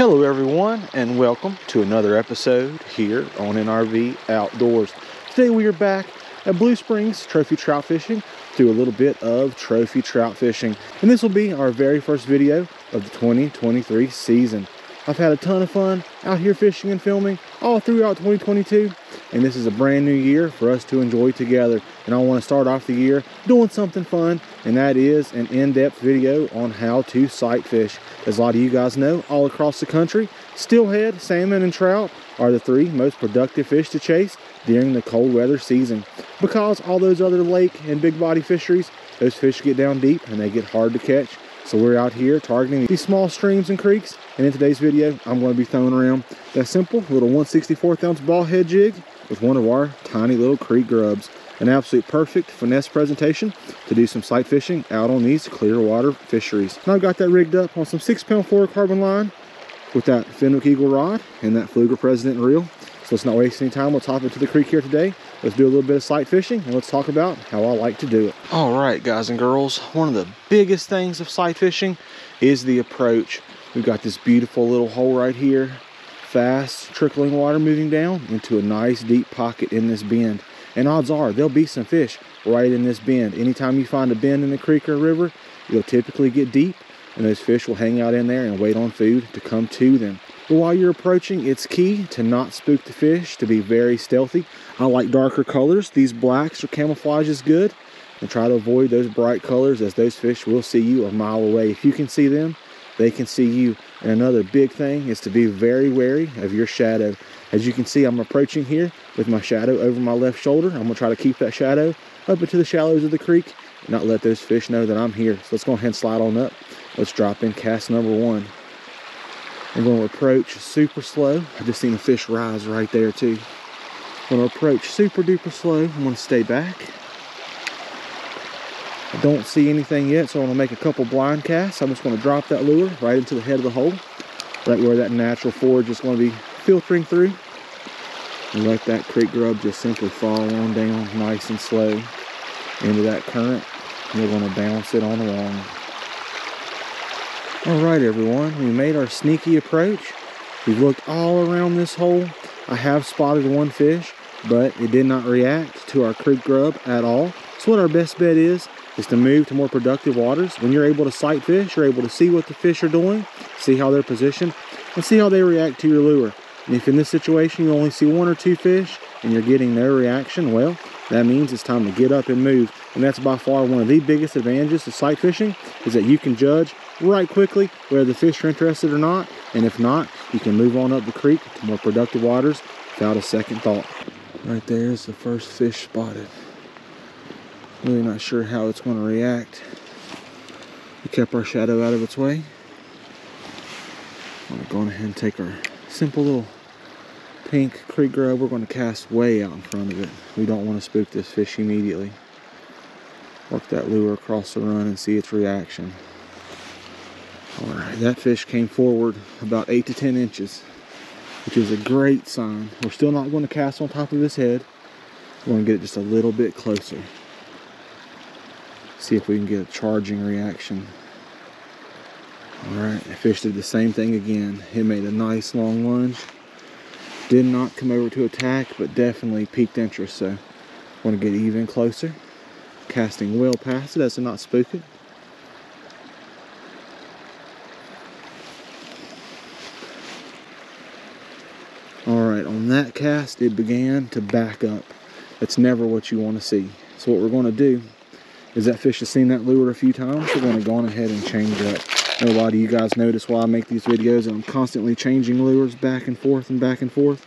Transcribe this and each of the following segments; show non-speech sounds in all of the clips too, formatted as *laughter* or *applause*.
Hello, everyone, and welcome to another episode here on NRV Outdoors. Today we are back at Blue Springs trophy trout fishing, do a little bit of trophy trout fishing, and this will be our very first video of the 2023 season. I've had a ton of fun out here fishing and filming all throughout 2022 and this is a brand new year for us to enjoy together and I want to start off the year doing something fun and that is an in-depth video on how to sight fish. As a lot of you guys know, all across the country, steelhead, salmon, and trout are the three most productive fish to chase during the cold weather season. Because all those other lake and big body fisheries, those fish get down deep and they get hard to catch. So we're out here targeting these small streams and creeks. And in today's video, I'm going to be throwing around that simple little 164th ounce ball head jig with one of our tiny little creek grubs. An absolute perfect finesse presentation to do some sight fishing out on these clear water fisheries. And I've got that rigged up on some six pound fluorocarbon line with that Fenwick Eagle rod and that Pflueger President reel. So let's not waste any time. Let's hop into the creek here today. Let's do a little bit of sight fishing and let's talk about how I like to do it. All right, guys and girls, one of the biggest things of sight fishing is the approach. We've got this beautiful little hole right here, fast trickling water moving down into a nice deep pocket in this bend. And odds are there'll be some fish right in this bend. Anytime you find a bend in the creek or river, you'll typically get deep and those fish will hang out in there and wait on food to come to them. But while you're approaching, it's key to not spook the fish, to be very stealthy. I like darker colors. These blacks or camouflage is good. And try to avoid those bright colors as those fish will see you a mile away. If you can see them, they can see you. And another big thing is to be very wary of your shadow. As you can see, I'm approaching here with my shadow over my left shoulder. I'm gonna try to keep that shadow up into the shallows of the creek, and not let those fish know that I'm here. So let's go ahead and slide on up. Let's drop in cast number one. I'm to approach super slow. I just seen a fish rise right there too. I'm to approach super duper slow. I'm to stay back. I don't see anything yet, so I'm to make a couple blind casts. I'm just to drop that lure right into the head of the hole, right where that natural forage is to be filtering through. And let that creek grub just simply fall on down nice and slow into that current. We're going to bounce it on the along. All right, everyone, we made our sneaky approach. We've looked all around this hole. I have spotted one fish, but it did not react to our creek grub at all. So what our best bet is, is to move to more productive waters. When you're able to sight fish, you're able to see what the fish are doing, see how they're positioned, and see how they react to your lure. And if in this situation you only see one or two fish and you're getting no reaction, well, that means it's time to get up and move. And that's by far one of the biggest advantages of sight fishing is that you can judge right quickly whether the fish are interested or not. And if not, you can move on up the creek to more productive waters without a second thought. Right there is the first fish spotted. Really not sure how it's going to react. We kept our shadow out of its way. I'm going ahead and take our simple little pink creek grub. We're going to cast way out in front of it. We don't want to spook this fish immediately. Work that lure across the run and see its reaction. All right, that fish came forward about eight to 10 inches, which is a great sign. We're still not going to cast on top of his head. We're going to get it just a little bit closer. See if we can get a charging reaction. All right, fish did the same thing again. It made a nice long lunge. Did not come over to attack, but definitely piqued interest. So, want to get even closer. Casting well past it as to not spook it. Alright, on that cast, it began to back up. That's never what you want to see. So what we're going to do is that fish has seen that lure a few times. We're going to go on ahead and change up. A lot of you guys notice why I make these videos and I'm constantly changing lures back and forth and back and forth.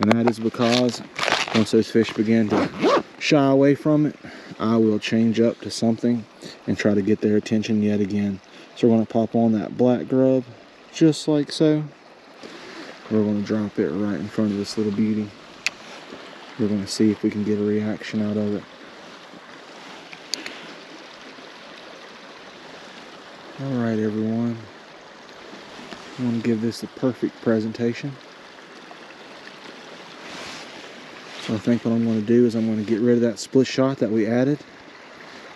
And that is because once those fish begin to shy away from it, I will change up to something and try to get their attention yet again. So we're going to pop on that black grub just like so. We're going to drop it right in front of this little beauty. We're going to see if we can get a reaction out of it. Alright everyone, I want to give this a perfect presentation. So I think what I'm going to do is I'm going to get rid of that split shot that we added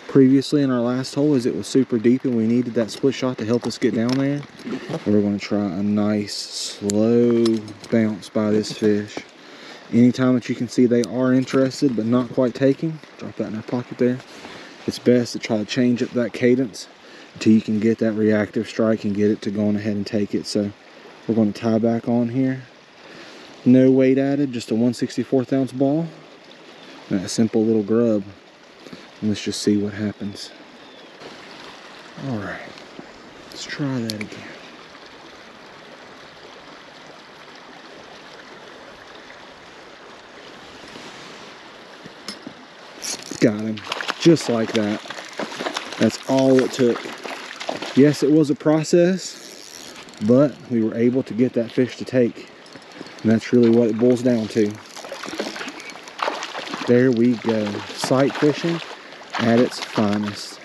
previously in our last hole as it was super deep and we needed that split shot to help us get down there. We're going to try a nice slow bounce by this fish. Anytime that you can see they are interested but not quite taking, drop that in our pocket there. It's best to try to change up that cadence until you can get that reactive strike and get it to go on ahead and take it. So we're going to tie back on here. No weight added, just a 164th ounce ball. And a simple little grub. And let's just see what happens. All right, let's try that again. Got him, just like that. That's all it took. Yes, it was a process, but we were able to get that fish to take. And that's really what it boils down to. There we go. Sight fishing at its finest.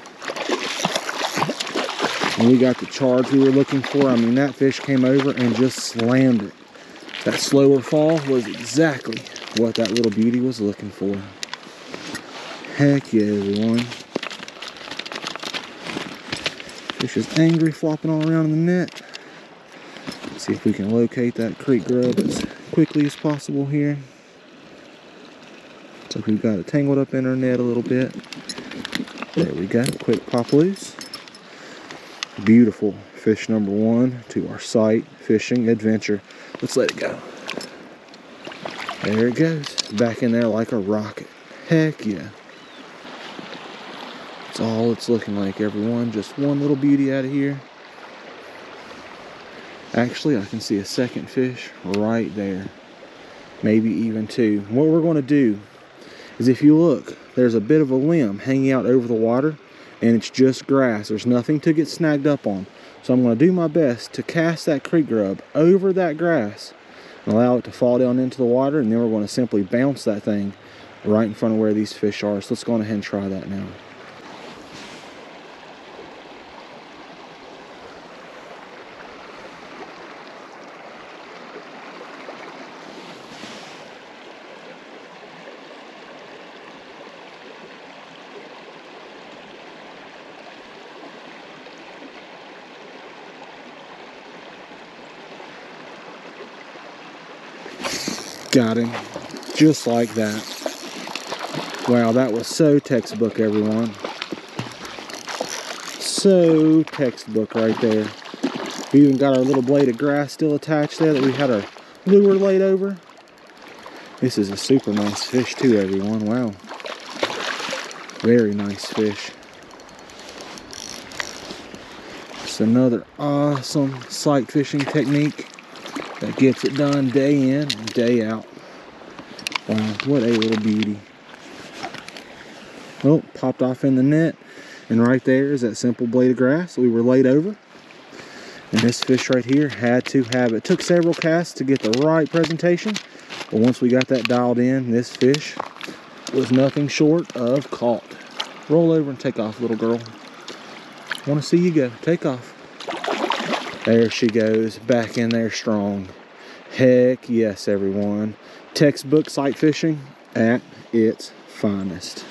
And we got the charge we were looking for. I mean, that fish came over and just slammed it. That slower fall was exactly what that little beauty was looking for. Heck yeah, everyone. Fish is angry, flopping all around in the net. Let's see if we can locate that creek grub as quickly as possible here. So we've got it tangled up in our net a little bit. There we go, quick pop loose. Beautiful fish number one to our sight fishing adventure. Let's let it go. There it goes, back in there like a rocket. Heck yeah. All it's looking like, everyone. Just one little beauty out of here. Actually, I can see a second fish right there. Maybe even two. What we're going to do is if you look, there's a bit of a limb hanging out over the water and it's just grass. There's nothing to get snagged up on. So I'm going to do my best to cast that creek grub over that grass and allow it to fall down into the water and then we're going to simply bounce that thing right in front of where these fish are. So let's go ahead and try that now. Got him. Just like that. Wow, that was so textbook, everyone. So textbook right there. We even got our little blade of grass still attached there that we had our lure laid over. This is a super nice fish too, everyone. Wow. Very nice fish. Just another awesome sight fishing technique that gets it done day in and day out. Wow, what a little beauty. Oh, popped off in the net. And right there is that simple blade of grass we were laid over. And this fish right here had to have it. Took several casts to get the right presentation. But once we got that dialed in, this fish was nothing short of caught. Roll over and take off, little girl. Want to see you go. Take off. There she goes, back in there strong. Heck yes, everyone. Textbook sight fishing at its finest.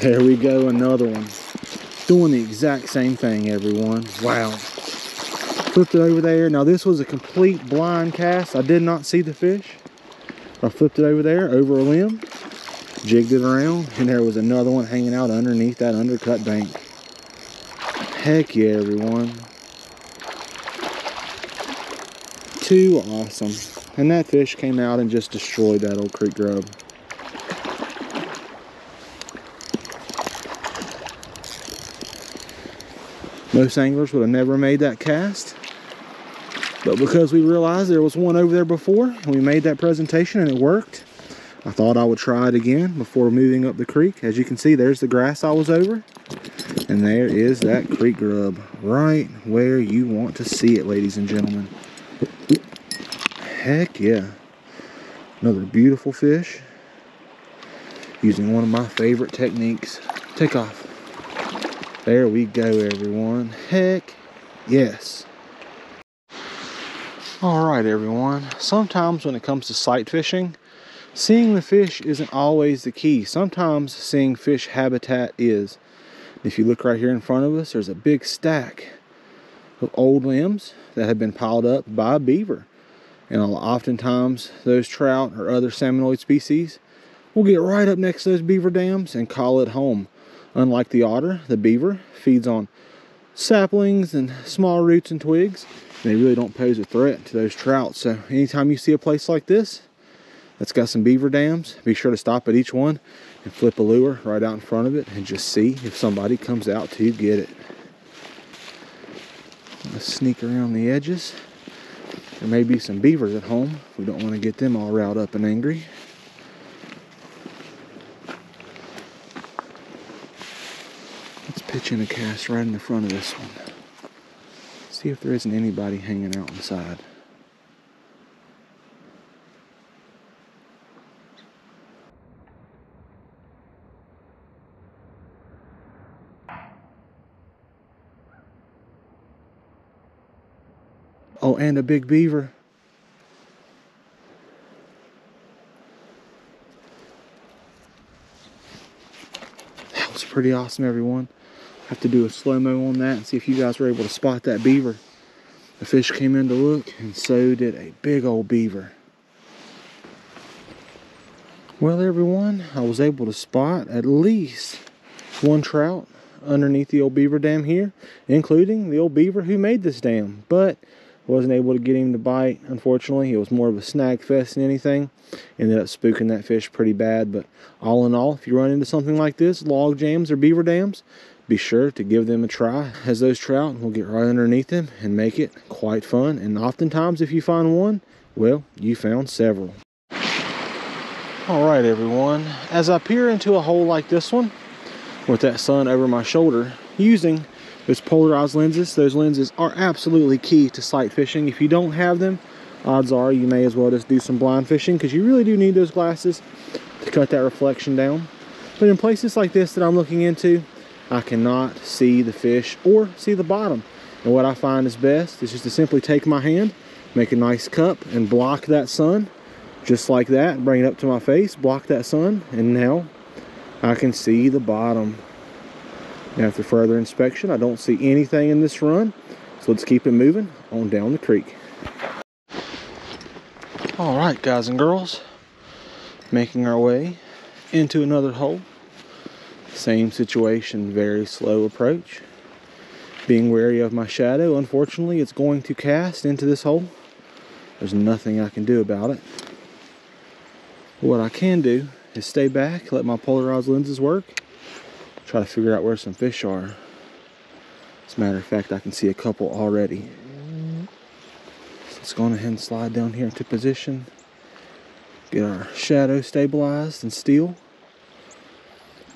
There we go, another one. Doing the exact same thing, everyone. Wow. Flipped it over there. Now this was a complete blind cast. I did not see the fish. I flipped it over there, over a limb, jigged it around, and there was another one hanging out underneath that undercut bank. Heck yeah, everyone. Too awesome. And that fish came out and just destroyed that old creek grub. Most anglers would have never made that cast. But because we realized there was one over there before, we made that presentation and it worked. I thought I would try it again before moving up the creek. As you can see, there's the grass I was over. And there is that creek grub right where you want to see it, ladies and gentlemen. Heck yeah. Another beautiful fish. using one of my favorite techniques. Take off. There we go, everyone. Heck yes. All right, everyone. Sometimes when it comes to sight fishing, seeing the fish isn't always the key. Sometimes seeing fish habitat is. If you look right here in front of us, there's a big stack of old limbs that have been piled up by a beaver. And oftentimes those trout or other salmonoid species will get right up next to those beaver dams and call it home. Unlike the otter, the beaver feeds on saplings and small roots and twigs. They really don't pose a threat to those trout. So anytime you see a place like this that's got some beaver dams, be sure to stop at each one and flip a lure right out in front of it and just see if somebody comes out to get it. Let's sneak around the edges. There may be some beavers at home. We don't want to get them all riled up and angry. Let's pitch in a cast right in the front of this one. See if there isn't anybody hanging out inside. Oh, and a big beaver. That was pretty awesome, everyone. Have to do a slow-mo on that and see if you guys were able to spot that beaver. The fish came in to look, and so did a big old beaver. Well, everyone, I was able to spot at least one trout underneath the old beaver dam here, including the old beaver who made this dam. But wasn't able to get him to bite, unfortunately. It was more of a snag fest than anything. Ended up spooking that fish pretty bad. But all in all, if you run into something like this, log jams or beaver dams, be sure to give them a try as those trout will get right underneath them and make it quite fun. And oftentimes, if you find one, well, you found several. All right, everyone. As I peer into a hole like this one, with that sun over my shoulder, using those polarized lenses, those lenses are absolutely key to sight fishing. If you don't have them, odds are you may as well just do some blind fishing because you really do need those glasses to cut that reflection down. But in places like this that I'm looking into, I cannot see the fish or see the bottom. And what I find is best is just to simply take my hand, make a nice cup, and block that sun just like that. Bring it up to my face, block that sun, and now I can see the bottom. After further inspection, I don't see anything in this run. So let's keep it moving on down the creek. All right, guys and girls, making our way into another hole. Same situation, very slow approach. Being wary of my shadow, unfortunately, it's going to cast into this hole. There's nothing I can do about it. What I can do is stay back, let my polarized lenses work, try to figure out where some fish are. As a matter of fact, I can see a couple already. So let's go ahead and slide down here into position. Get our shadow stabilized and still.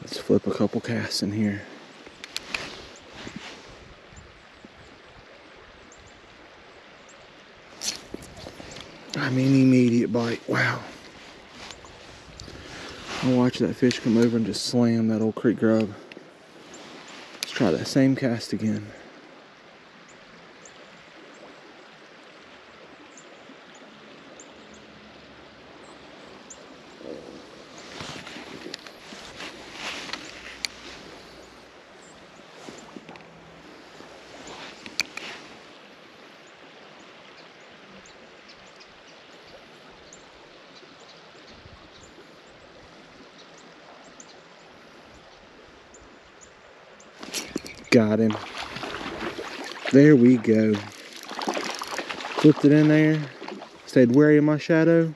Let's flip a couple casts in here. I mean immediate bite. Wow. I'll watch that fish come over and just slam that old creek grub. Let's try that same cast again. Got him. There we go. Flipped it in there. Stayed wary of my shadow.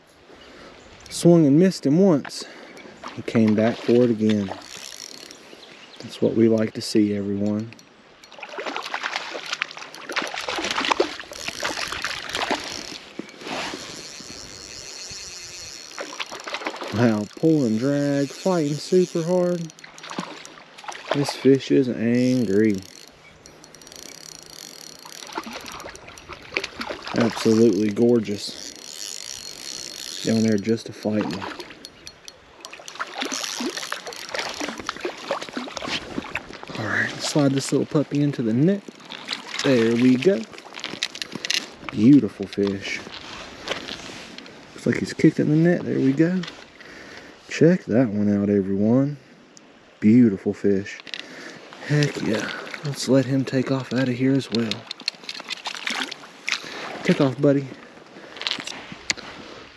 Swung and missed him once. He came back for it again. That's what we like to see, everyone. Wow, pull and drag, fighting super hard. This fish is angry. Absolutely gorgeous. Down there just to fight me. Alright, slide this little puppy into the net. There we go. Beautiful fish. Looks like he's kicked in the net. There we go. Check that one out, everyone. Beautiful fish. Heck yeah. Let's let him take off out of here as well. Take off, buddy.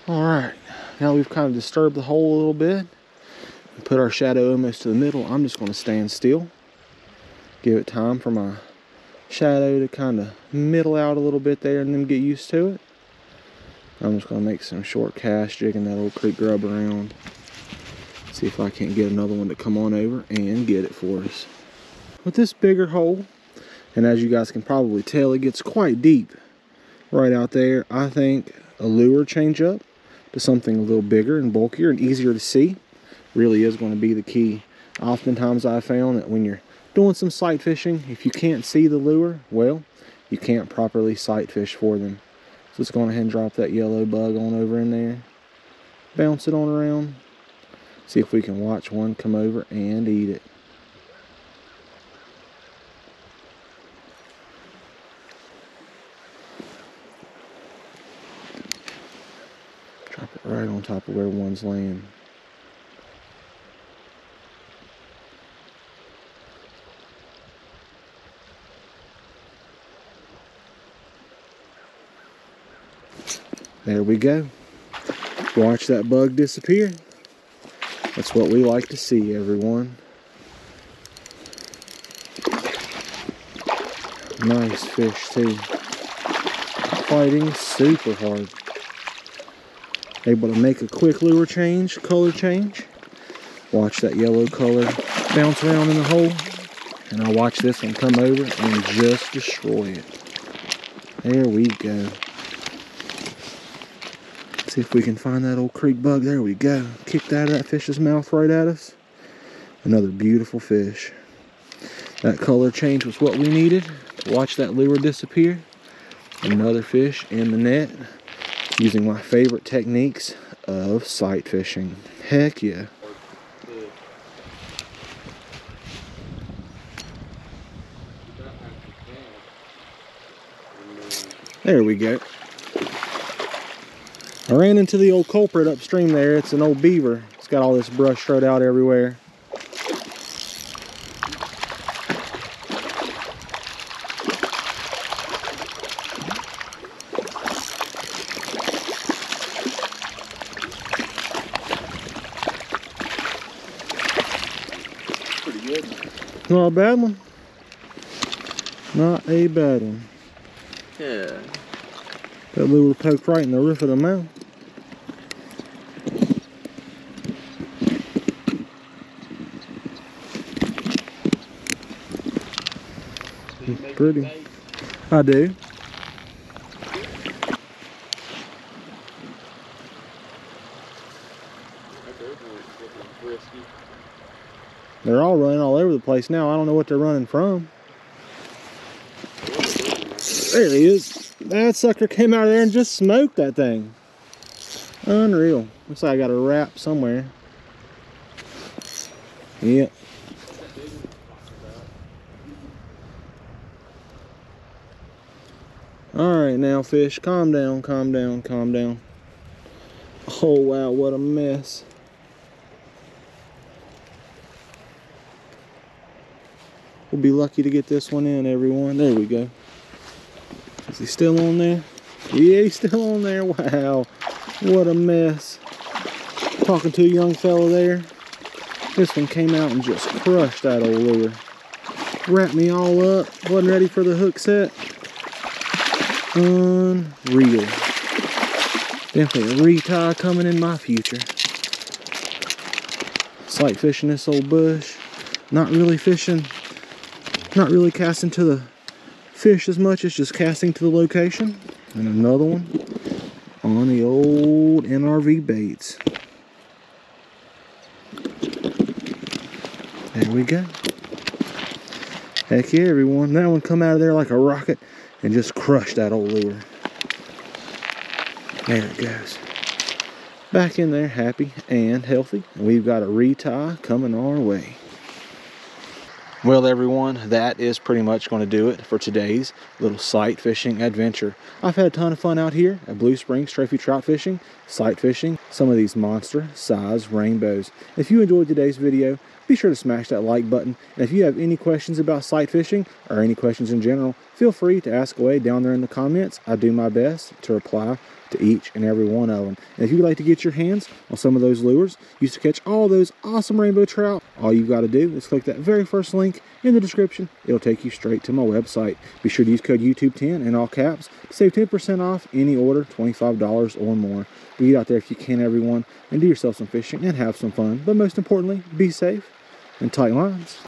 Alright. Now we've kind of disturbed the hole a little bit. We Put our shadow almost to the middle. I'm just going to stand still. Give it time for my shadow to kind of middle out a little bit there and then get used to it. I'm just going to make some short casts, jigging that old creek grub around. See if I can't get another one to come on over and get it for us. With this bigger hole, and as you guys can probably tell, it gets quite deep right out there. I think a lure change up to something a little bigger and bulkier and easier to see really is going to be the key. Oftentimes I've found that when you're doing some sight fishing, if you can't see the lure, well, you can't properly sight fish for them. So let's go ahead and drop that yellow bug on over in there. Bounce it on around. See if we can watch one come over and eat it. Drop it right on top of where one's laying. There we go. Watch that bug disappear. That's what we like to see, everyone. Nice fish, too. Fighting super hard. Able to make a quick lure change, color change. Watch that yellow color bounce around in the hole. And I'll watch this one come over and just destroy it. There we go. See if we can find that old creek bug. There we go. Kicked out of that fish's mouth right at us. Another beautiful fish. That color change was what we needed watch that lure disappear. Another fish in the net using my favorite techniques of sight fishing. Heck yeah. There we go. I ran into the old culprit upstream there. It's an old beaver. It's got all this brush straight out everywhere. Pretty good. Not a bad one. Not a bad one. Yeah. That little poke right in the roof of the mouth. Pretty. I do. They're all running all over the place now. I don't know what they're running from. There he is. That sucker came out of there and just smoked that thing. Unreal. Looks like I got a wrap somewhere. Yep. Alright now fish, calm down, calm down, calm down. Oh wow, what a mess. We'll be lucky to get this one in, everyone. There we go. Is he still on there? Yeah, he's still on there. *laughs* Wow. What a mess. Talking to a young fella there. This one came out and just crushed that old lure. Wrapped me all up. Wasn't ready for the hook set. Unreal. Definitely a retie coming in my future. Sight fishing this old bush. Not really fishing. Not really casting to the fish as much as just casting to the location. And another one on the old NRV baits. There we go. Heck yeah, everyone. That one come out of there like a rocket and just crushed that old lure. There it goes. Back in there, happy and healthy. We've got a retie coming our way. Well, everyone, that is pretty much going to do it for today's little sight fishing adventure. I've had a ton of fun out here at Blue Springs Trophy Trout Fishing, sight fishing, some of these monster size rainbows. If you enjoyed today's video, be sure to smash that like button. And if you have any questions about sight fishing or any questions in general, feel free to ask away down there in the comments. I do my best to reply to each and every one of them. And if you'd like to get your hands on some of those lures, used to catch all those awesome rainbow trout, all you've got to do is click that very first link in the description. It'll take you straight to my website. Be sure to use code YouTube10 in all caps to save 10% off any order, $25 or more. Be out there if you can, everyone, and do yourself some fishing and have some fun. But most importantly, be safe tight lines.